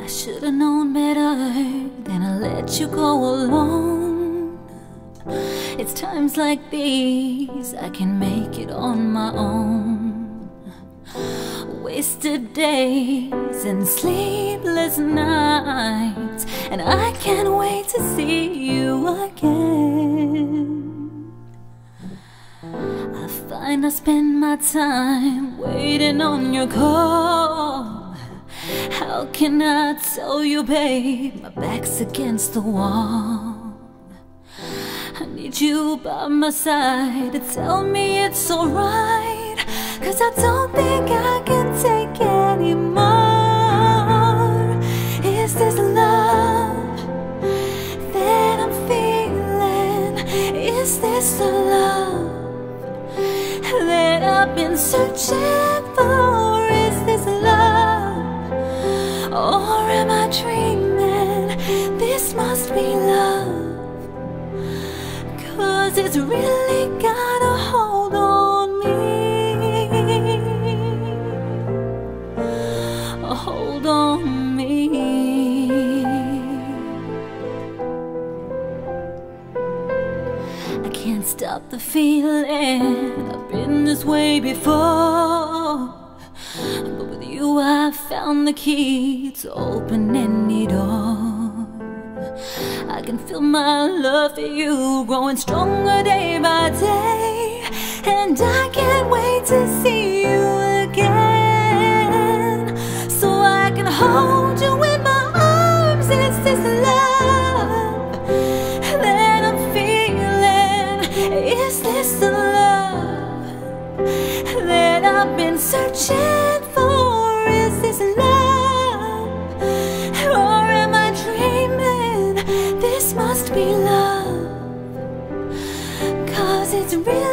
I should've known better than I let you go alone. It's times like these I can make it on my own. Wasted days and sleepless nights, and I can't wait to see you again. I find I spend my time waiting on your call. How can I tell you, babe? My back's against the wall. I need you by my side to tell me it's alright. Cause I don't think I can take anymore. Is this love that I'm feeling? Is this the love that I've been searching Am dreaming? This must be love. Cause it's really got a hold on me. A hold on me. I can't stop the feeling. I've been this way before. But with you I found the key to open any door. I can feel my love for you growing stronger day by day. And I can't wait to see you again. So I can hold you in my arms, it's this love That I'm feeling, is this the love That I've been searching. It's a real